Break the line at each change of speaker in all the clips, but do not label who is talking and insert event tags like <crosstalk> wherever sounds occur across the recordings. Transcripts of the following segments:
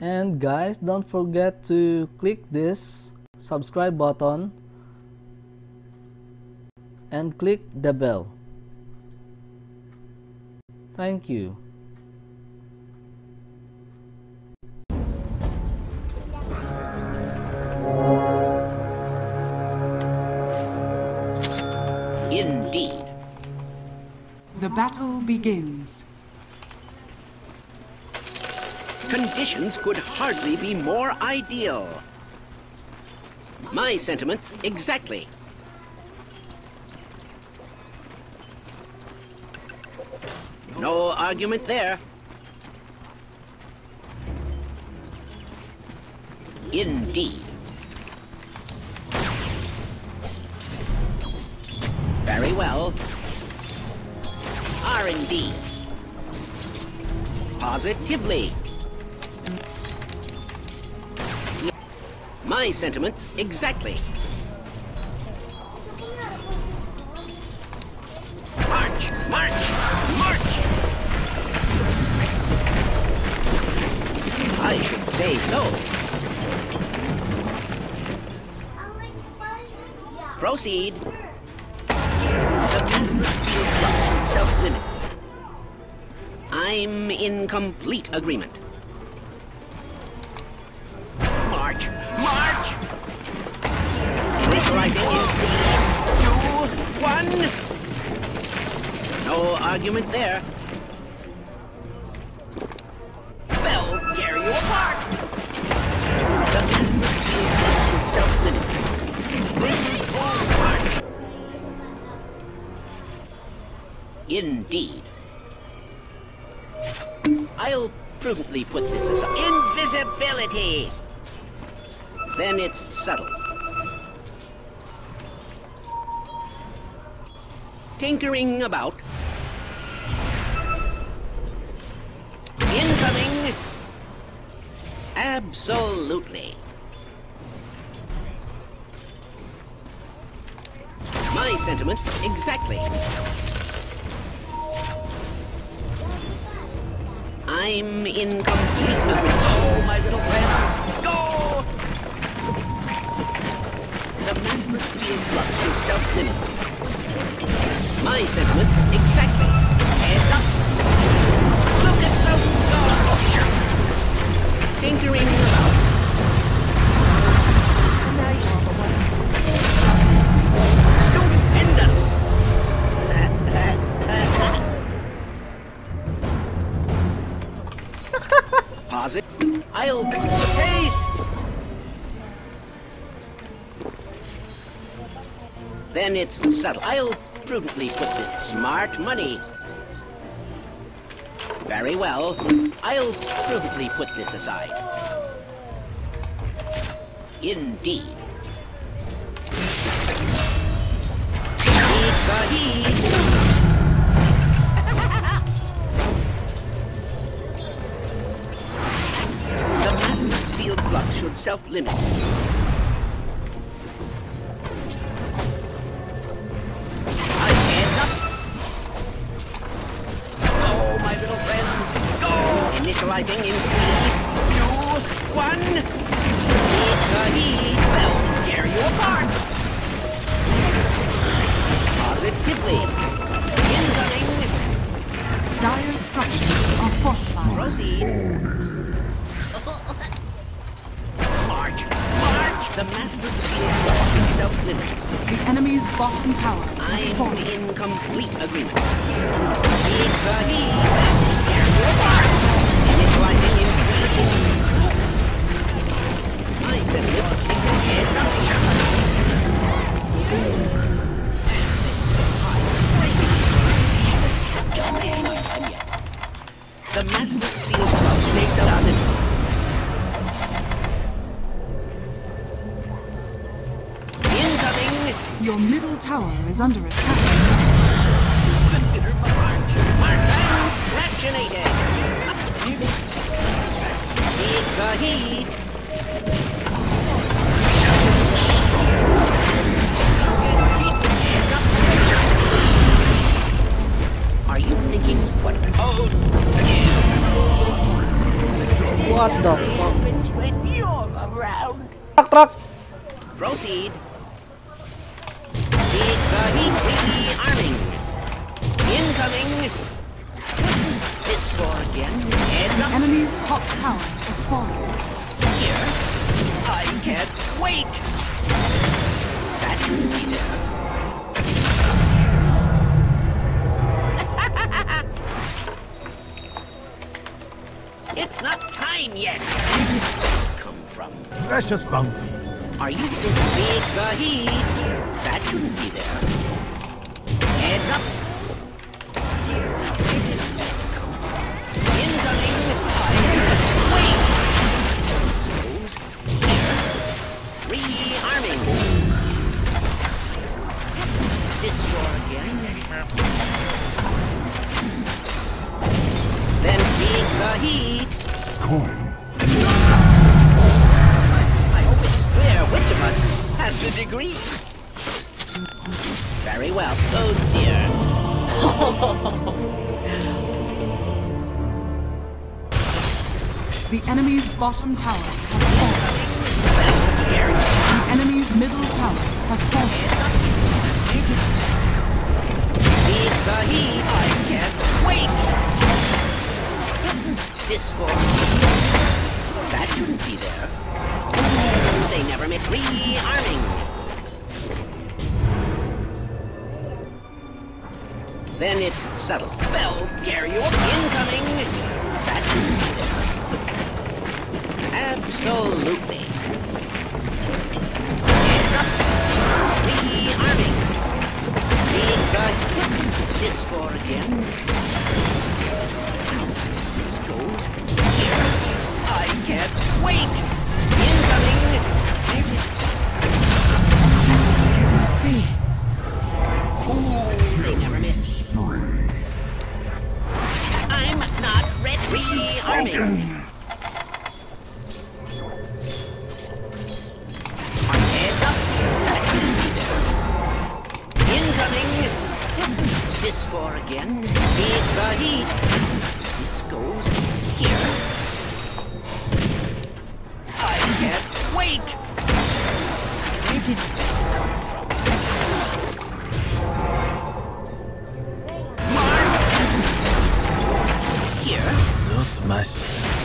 and guys don't forget to click this subscribe button and click the bell thank you
Indeed.
The battle begins.
Conditions could hardly be more ideal. My sentiments exactly. No argument there. Indeed. Very well. R&D. Positively. My sentiments exactly. March! March! March! I should say so. Proceed. The business flux should self-limit. I'm in complete agreement. Argument there. Tear you apart! Indeed. I'll prudently put this aside. Invisibility! Then it's settled. Tinkering about. Absolutely. My sentiments exactly. I'm in complete agreement. Oh, my little friends, go! The massless field flux should self-limit. My sentiments exactly. Heads up. Look at those. Tinkering about. Stupendous! Pause it. I'll pick the pace. Then it's settled. I'll prudently put this smart money. Very well. I'll prudently put this aside. Indeed. The massless field flux should self-limit. Initializing in three, two, one. See, They'll tear you apart. Positively. Incoming.
Dire structures are fortified.
Proceed. March! March! The massless field flux should self-limit.
The enemy's bottom tower is falling.
in complete agreement. Keep
is under attack.
Consider my march. Mark fractionated. Take the heat. Are you thinking what? Oh,
what the fuck Happens when you're around. Truck, truck.
Proceed. Seek the heat rearming. Incoming. This for again. Heads up
Enemy's top tower has fallen.
here. I can't wait. That shouldn't be there. it's not time yet. Where did that come from?
Precious bounty.
Are you seek the heat? That shouldn't be there. The heat.
Coin.
I hope it's clear which of us has the degree. Very well. Oh dear. <laughs>
The enemy's bottom tower has fallen.
Well, dare you.
The enemy's middle tower has fallen.
Seek the heat. I can't wait. This for that shouldn't be there. They never met rearming. Then it's settled. Well, dare you? Incoming. That shouldn't be there. Absolutely. Rearming. Seek the this for again. Can't wait. Incoming. Not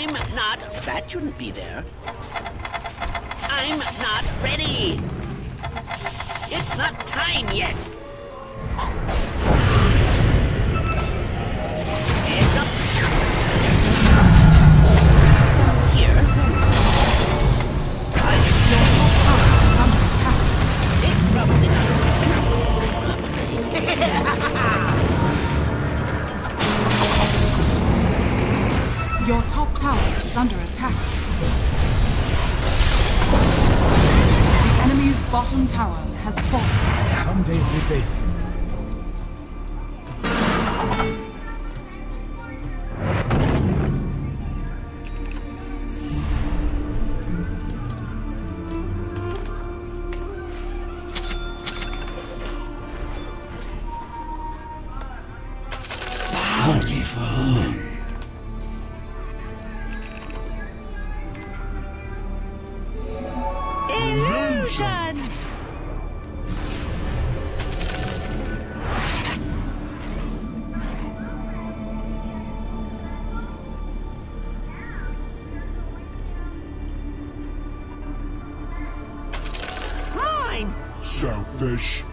I'm not. That shouldn't be there. I'm not ready. It's not time yet. Here. <laughs> <laughs>
Your top tower is under attack. The enemy's bottom tower has fallen.
Someday we
Illusion!
Selfish.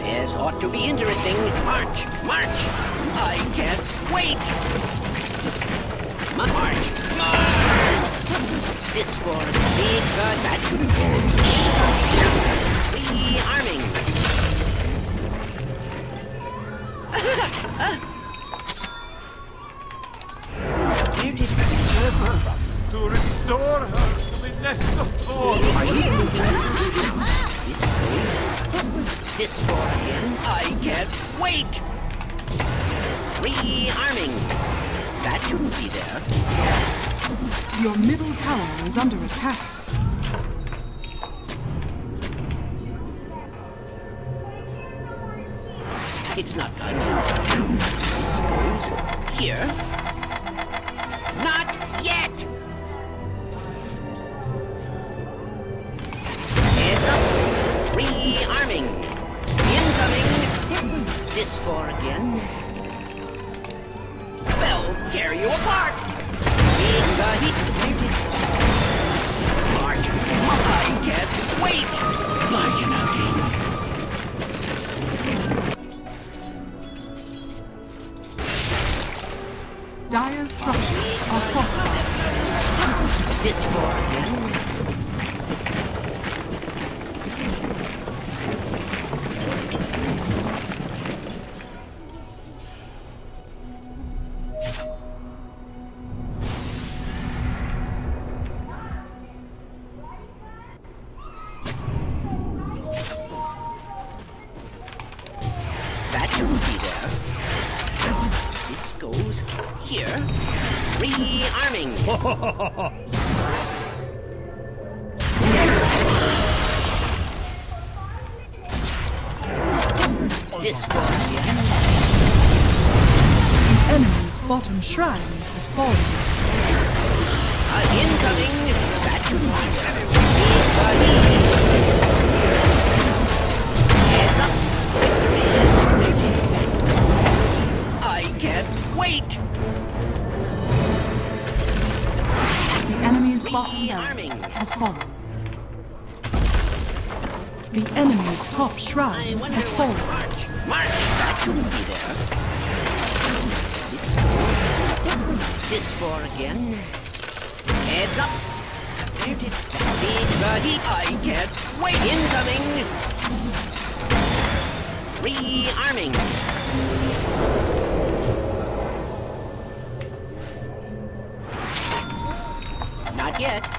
This ought to be interesting. March, march! I can't wait! March, march! This for Zika, should Rearming. Where did her come from?
To restore her to the nest of Thor.
This goes. This for again. I can't wait! Rearming. That shouldn't be there.
Your middle tower is under attack.
It's not yet. This here. Not yet! Heads up. Rearming. Incoming. This for again. They'll tear you apart. In the heat. March. I can't wait. Marching out.
Dire's structures are fortified.
This for again.
Bottom shrine has fallen.
Incoming. That should be there. Heads up. I can't wait.
The enemy's bottom barracks has fallen. The enemy's top shrine has fallen.
March. March. That shouldn't be there. This goes. Again. Heads up. Where did see heat? I can't wait. Incoming. Rearming. Not yet.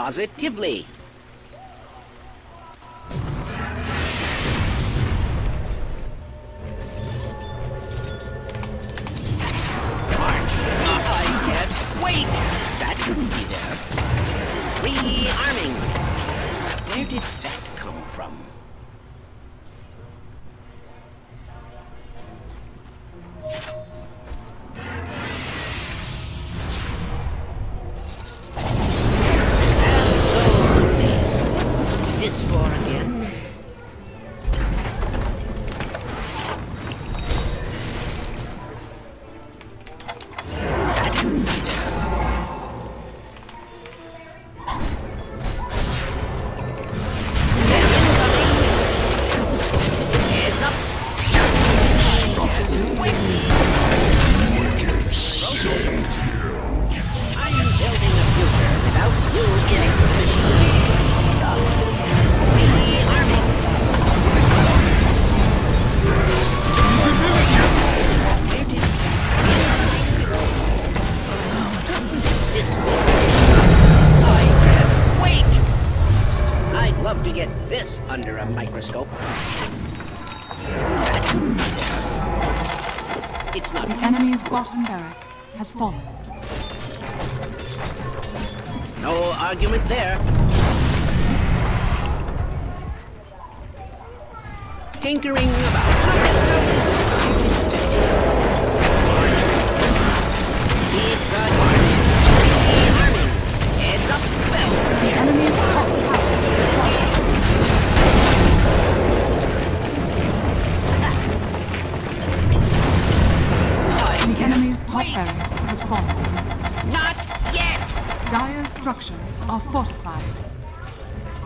Positively. under a microscope. It's not...
The enemy's bottom barracks has fallen.
No argument there. Tinkering about. Keep
the... Keep the... Keep the... The...
Keep the...
Keep structures are fortified.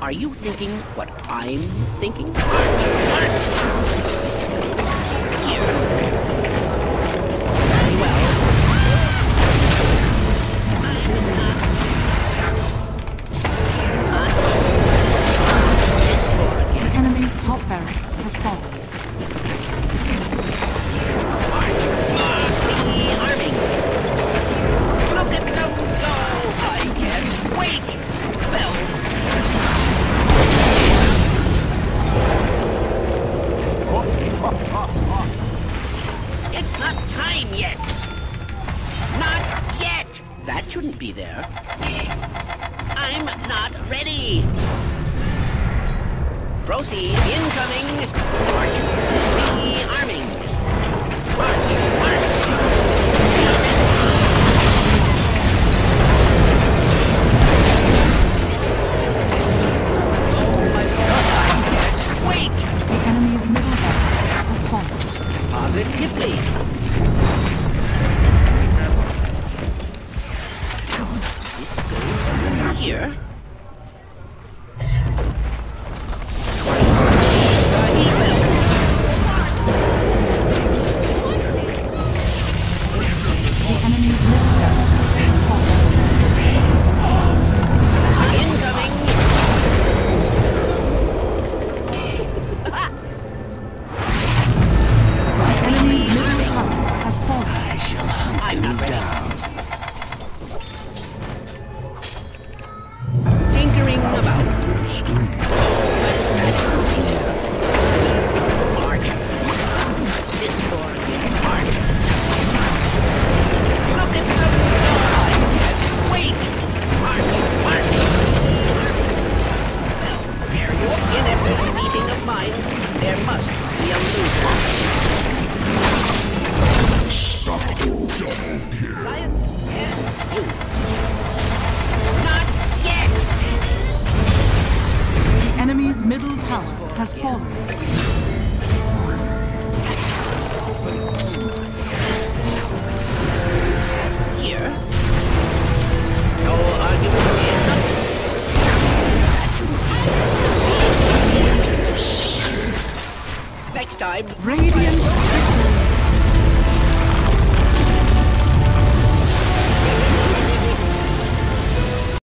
Are you thinking what I'm thinking?